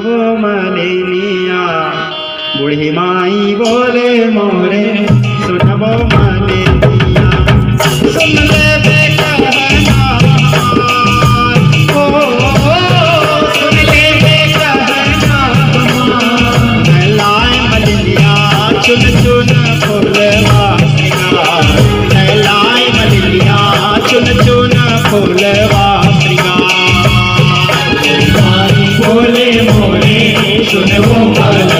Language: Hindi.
वो मलेनिया बूढ़ी माई बोले मोरे सुनबो मलेनिया सुन ले चुन चुन फूलवा मलेनिया चुन चुन श्रृंगार बोले मोरे सुन वो माली